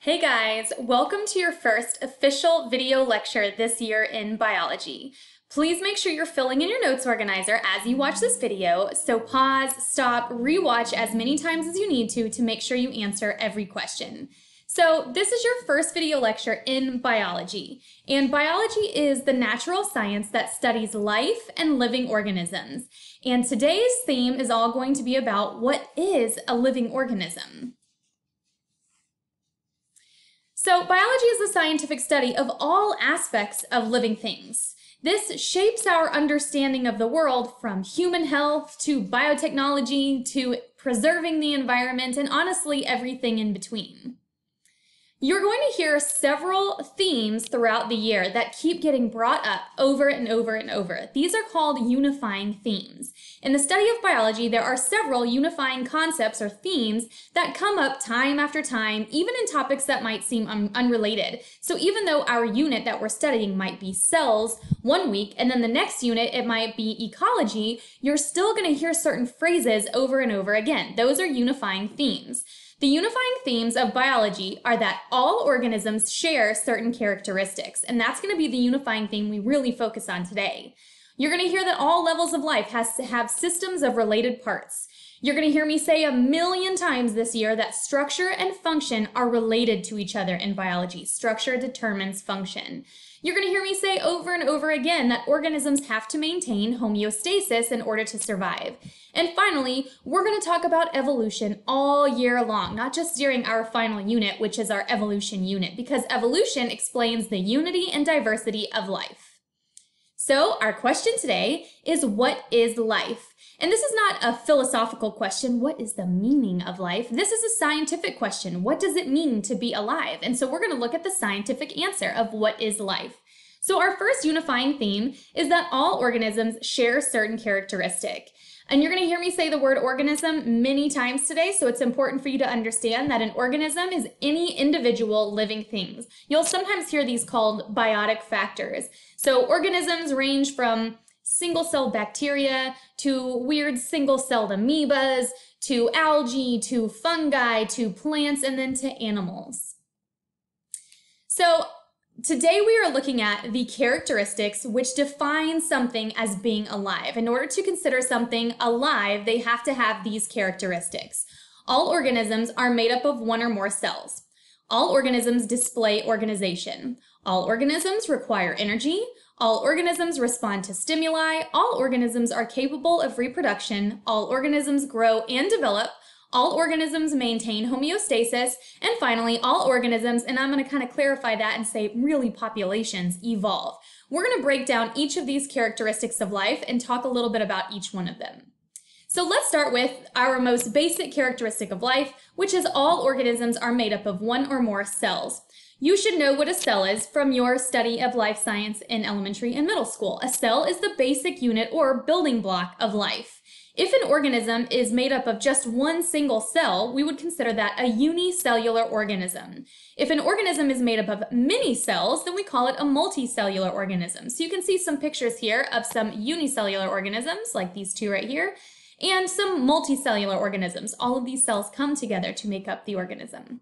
Hey guys, welcome to your first official video lecture this year in biology. Please make sure you're filling in your notes organizer as you watch this video, so pause, stop, rewatch as many times as you need to to make sure you answer every question. So this is your first video lecture in biology, and biology is the natural science that studies life and living organisms. And today's theme is all going to be about what is a living organism. So, biology is the scientific study of all aspects of living things. This shapes our understanding of the world from human health to biotechnology to preserving the environment and honestly everything in between. You're going to hear several themes throughout the year that keep getting brought up over and over and over. These are called unifying themes. In the study of biology, there are several unifying concepts or themes that come up time after time, even in topics that might seem un unrelated. So even though our unit that we're studying might be cells one week, and then the next unit it might be ecology, you're still going to hear certain phrases over and over again. Those are unifying themes. The unifying themes of biology are that all organisms share certain characteristics, and that's going to be the unifying theme we really focus on today. You're going to hear that all levels of life has to have systems of related parts. You're going to hear me say a million times this year that structure and function are related to each other in biology. Structure determines function. You're going to hear me say over and over again that organisms have to maintain homeostasis in order to survive. And finally, we're going to talk about evolution all year long, not just during our final unit, which is our evolution unit, because evolution explains the unity and diversity of life. So, our question today is what is life? And this is not a philosophical question, what is the meaning of life? This is a scientific question. What does it mean to be alive? And so we're going to look at the scientific answer of what is life. So our first unifying theme is that all organisms share certain characteristic. And you're going to hear me say the word organism many times today, so it's important for you to understand that an organism is any individual living things. You'll sometimes hear these called biotic factors. So organisms range from single-celled bacteria to weird single-celled amoebas to algae to fungi to plants and then to animals. So Today we are looking at the characteristics which define something as being alive. In order to consider something alive, they have to have these characteristics. All organisms are made up of one or more cells. All organisms display organization. All organisms require energy. All organisms respond to stimuli. All organisms are capable of reproduction. All organisms grow and develop. All organisms maintain homeostasis. And finally, all organisms, and I'm going to kind of clarify that and say really populations, evolve. We're going to break down each of these characteristics of life and talk a little bit about each one of them. So let's start with our most basic characteristic of life, which is all organisms are made up of one or more cells. You should know what a cell is from your study of life science in elementary and middle school. A cell is the basic unit or building block of life. If an organism is made up of just one single cell, we would consider that a unicellular organism. If an organism is made up of many cells, then we call it a multicellular organism. So you can see some pictures here of some unicellular organisms, like these two right here, and some multicellular organisms. All of these cells come together to make up the organism.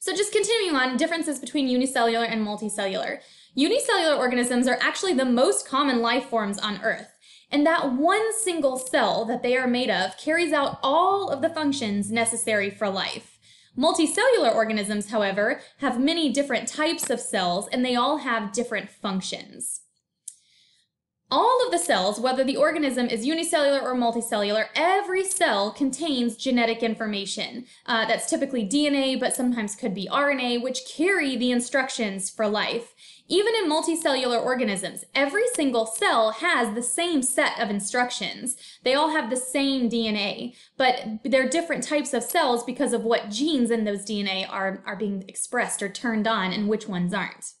So just continuing on, differences between unicellular and multicellular. Unicellular organisms are actually the most common life forms on Earth. And that one single cell that they are made of carries out all of the functions necessary for life. Multicellular organisms, however, have many different types of cells and they all have different functions. All of the cells, whether the organism is unicellular or multicellular, every cell contains genetic information. Uh, that's typically DNA, but sometimes could be RNA, which carry the instructions for life. Even in multicellular organisms, every single cell has the same set of instructions. They all have the same DNA, but they're different types of cells because of what genes in those DNA are, are being expressed or turned on and which ones aren't.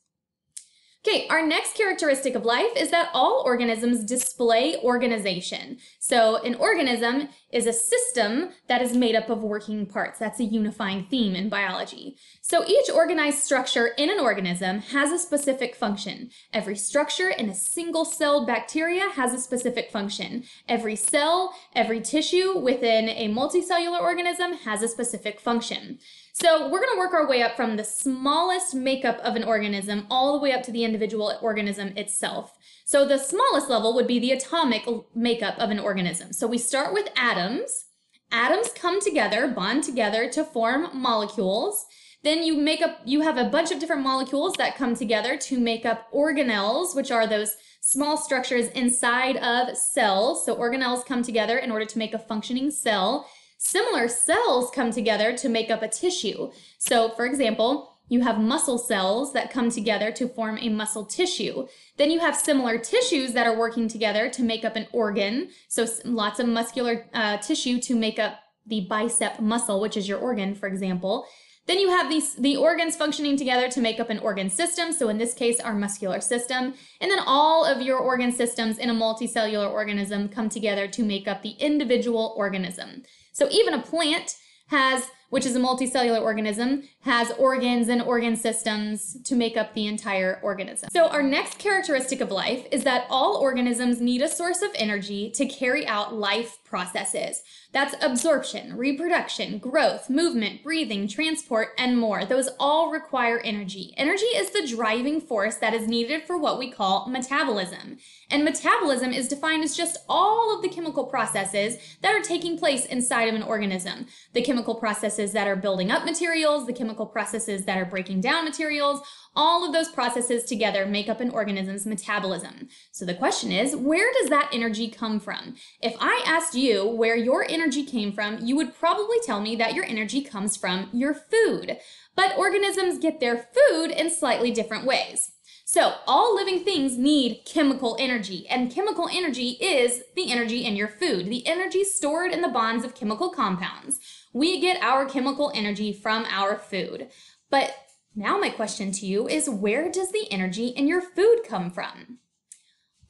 Okay, our next characteristic of life is that all organisms display organization. So an organism is a system that is made up of working parts. That's a unifying theme in biology. So each organized structure in an organism has a specific function. Every structure in a single-celled bacteria has a specific function. Every cell, every tissue within a multicellular organism has a specific function. So we're going to work our way up from the smallest makeup of an organism all the way up to the individual organism itself. So the smallest level would be the atomic makeup of an organism. So we start with atoms. Atoms come together, bond together to form molecules. Then you make up, you have a bunch of different molecules that come together to make up organelles, which are those small structures inside of cells. So organelles come together in order to make a functioning cell. Similar cells come together to make up a tissue. So for example, you have muscle cells that come together to form a muscle tissue. Then you have similar tissues that are working together to make up an organ. So lots of muscular uh, tissue to make up the bicep muscle, which is your organ, for example. Then you have these the organs functioning together to make up an organ system. So in this case, our muscular system. And then all of your organ systems in a multicellular organism come together to make up the individual organism. So even a plant has which is a multicellular organism, has organs and organ systems to make up the entire organism. So our next characteristic of life is that all organisms need a source of energy to carry out life processes. That's absorption, reproduction, growth, movement, breathing, transport, and more. Those all require energy. Energy is the driving force that is needed for what we call metabolism. And metabolism is defined as just all of the chemical processes that are taking place inside of an organism. The chemical processes that are building up materials, the chemical processes that are breaking down materials, all of those processes together make up an organism's metabolism. So the question is, where does that energy come from? If I asked you where your energy came from, you would probably tell me that your energy comes from your food. But organisms get their food in slightly different ways. So all living things need chemical energy, and chemical energy is the energy in your food, the energy stored in the bonds of chemical compounds. We get our chemical energy from our food. But now my question to you is where does the energy in your food come from?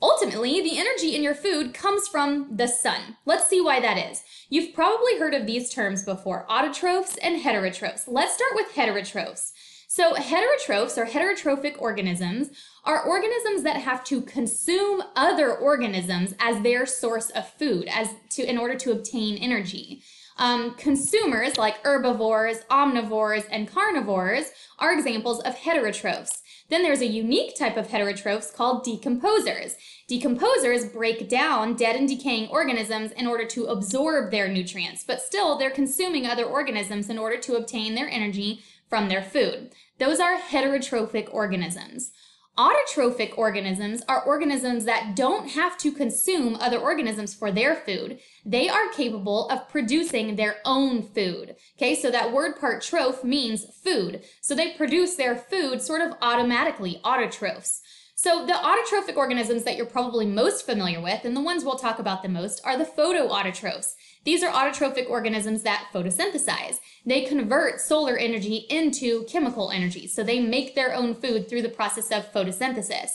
Ultimately, the energy in your food comes from the sun. Let's see why that is. You've probably heard of these terms before, autotrophs and heterotrophs. Let's start with heterotrophs. So heterotrophs or heterotrophic organisms are organisms that have to consume other organisms as their source of food as to in order to obtain energy. Um, consumers like herbivores, omnivores, and carnivores are examples of heterotrophs. Then there's a unique type of heterotrophs called decomposers. Decomposers break down dead and decaying organisms in order to absorb their nutrients, but still they're consuming other organisms in order to obtain their energy from their food. Those are heterotrophic organisms. Autotrophic organisms are organisms that don't have to consume other organisms for their food. They are capable of producing their own food. Okay, so that word part troph means food. So they produce their food sort of automatically, autotrophs. So the autotrophic organisms that you're probably most familiar with, and the ones we'll talk about the most, are the photoautotrophs. These are autotrophic organisms that photosynthesize. They convert solar energy into chemical energy, so they make their own food through the process of photosynthesis.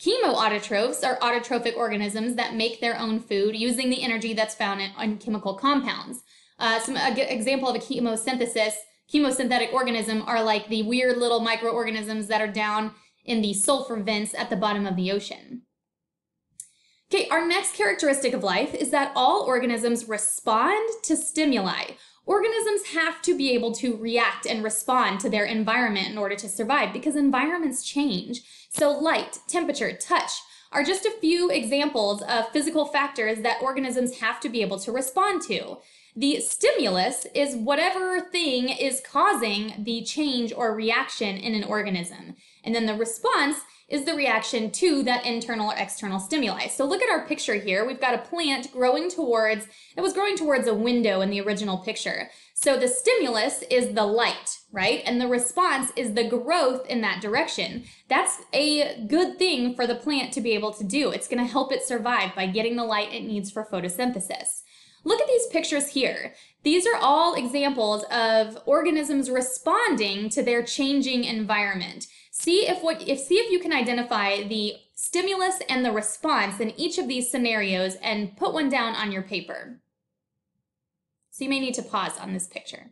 Chemoautotrophs are autotrophic organisms that make their own food using the energy that's found in, in chemical compounds. Uh, some example of a chemosynthesis, chemosynthetic organism are like the weird little microorganisms that are down in the sulfur vents at the bottom of the ocean. Okay, our next characteristic of life is that all organisms respond to stimuli. Organisms have to be able to react and respond to their environment in order to survive because environments change. So light, temperature, touch are just a few examples of physical factors that organisms have to be able to respond to. The stimulus is whatever thing is causing the change or reaction in an organism. And then the response is the reaction to that internal or external stimuli. So look at our picture here. We've got a plant growing towards, it was growing towards a window in the original picture. So the stimulus is the light, right? And the response is the growth in that direction. That's a good thing for the plant to be able to do. It's gonna help it survive by getting the light it needs for photosynthesis. Look at these pictures here. These are all examples of organisms responding to their changing environment. See if what if see if you can identify the stimulus and the response in each of these scenarios and put one down on your paper. So you may need to pause on this picture.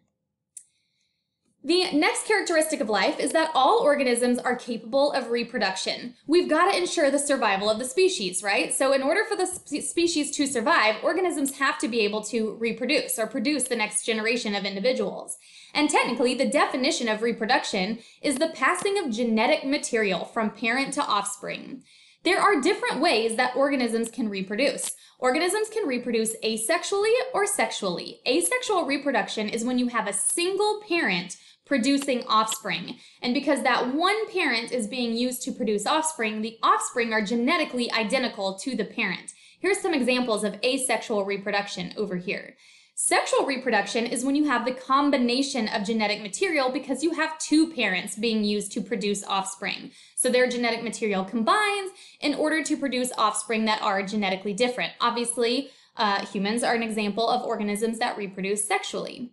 The next characteristic of life is that all organisms are capable of reproduction. We've got to ensure the survival of the species, right? So, in order for the species to survive, organisms have to be able to reproduce or produce the next generation of individuals. And technically, the definition of reproduction is the passing of genetic material from parent to offspring. There are different ways that organisms can reproduce. Organisms can reproduce asexually or sexually. Asexual reproduction is when you have a single parent producing offspring. And because that one parent is being used to produce offspring, the offspring are genetically identical to the parent. Here's some examples of asexual reproduction over here. Sexual reproduction is when you have the combination of genetic material because you have two parents being used to produce offspring. So their genetic material combines in order to produce offspring that are genetically different. Obviously, uh, humans are an example of organisms that reproduce sexually.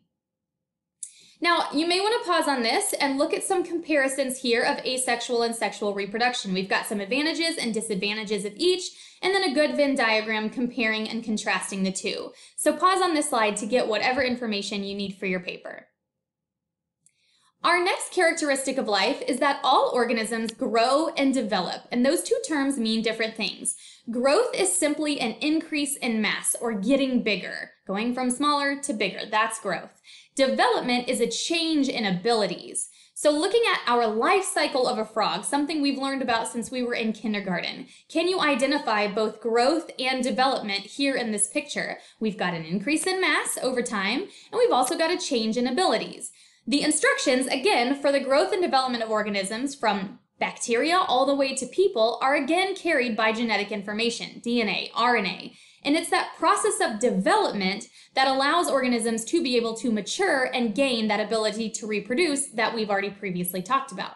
Now, you may want to pause on this and look at some comparisons here of asexual and sexual reproduction. We've got some advantages and disadvantages of each, and then a good Venn diagram comparing and contrasting the two. So pause on this slide to get whatever information you need for your paper. Our next characteristic of life is that all organisms grow and develop, and those two terms mean different things. Growth is simply an increase in mass or getting bigger, going from smaller to bigger. That's growth. Development is a change in abilities. So looking at our life cycle of a frog, something we've learned about since we were in kindergarten, can you identify both growth and development here in this picture? We've got an increase in mass over time, and we've also got a change in abilities. The instructions, again, for the growth and development of organisms from bacteria all the way to people are again carried by genetic information, DNA, RNA. And it's that process of development that allows organisms to be able to mature and gain that ability to reproduce that we've already previously talked about.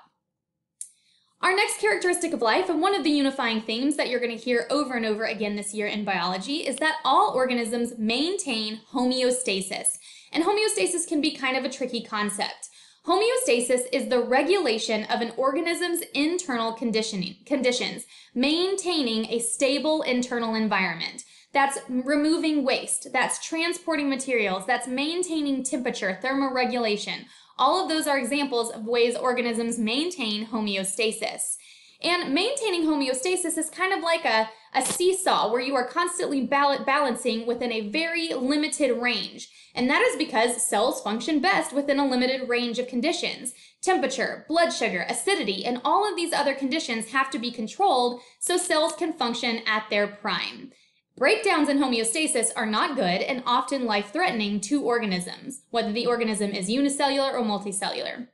Our next characteristic of life, and one of the unifying themes that you're going to hear over and over again this year in biology, is that all organisms maintain homeostasis. And homeostasis can be kind of a tricky concept. Homeostasis is the regulation of an organism's internal conditioning, conditions, maintaining a stable internal environment. That's removing waste. That's transporting materials. That's maintaining temperature, thermoregulation. All of those are examples of ways organisms maintain homeostasis. And maintaining homeostasis is kind of like a, a seesaw where you are constantly balancing within a very limited range. And that is because cells function best within a limited range of conditions. Temperature, blood sugar, acidity, and all of these other conditions have to be controlled so cells can function at their prime. Breakdowns in homeostasis are not good and often life threatening to organisms, whether the organism is unicellular or multicellular.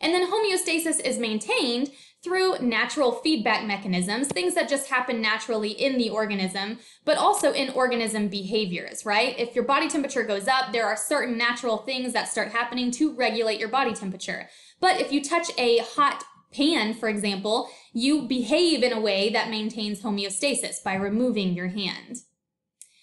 And then homeostasis is maintained through natural feedback mechanisms, things that just happen naturally in the organism, but also in organism behaviors, right? If your body temperature goes up, there are certain natural things that start happening to regulate your body temperature. But if you touch a hot pan, for example, you behave in a way that maintains homeostasis by removing your hand.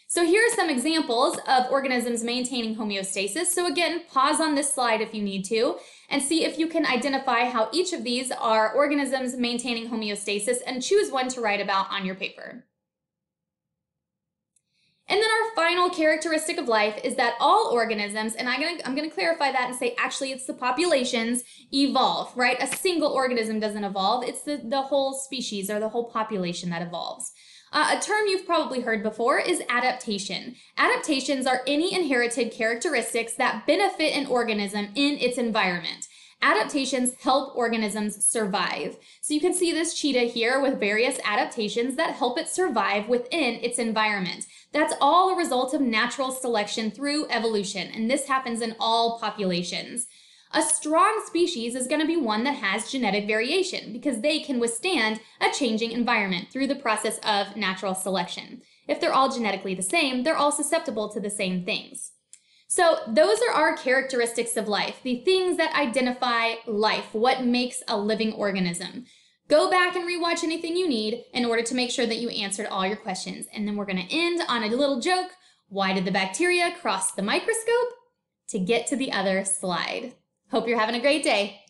So here are some examples of organisms maintaining homeostasis. So again, pause on this slide if you need to and see if you can identify how each of these are organisms maintaining homeostasis and choose one to write about on your paper. And then our final characteristic of life is that all organisms, and I'm gonna, I'm gonna clarify that and say actually it's the populations evolve, right? A single organism doesn't evolve, it's the, the whole species or the whole population that evolves. Uh, a term you've probably heard before is adaptation. Adaptations are any inherited characteristics that benefit an organism in its environment. Adaptations help organisms survive. So you can see this cheetah here with various adaptations that help it survive within its environment. That's all a result of natural selection through evolution, and this happens in all populations. A strong species is going to be one that has genetic variation because they can withstand a changing environment through the process of natural selection. If they're all genetically the same, they're all susceptible to the same things. So those are our characteristics of life, the things that identify life, what makes a living organism. Go back and rewatch anything you need in order to make sure that you answered all your questions. And then we're going to end on a little joke. Why did the bacteria cross the microscope? To get to the other slide. Hope you're having a great day.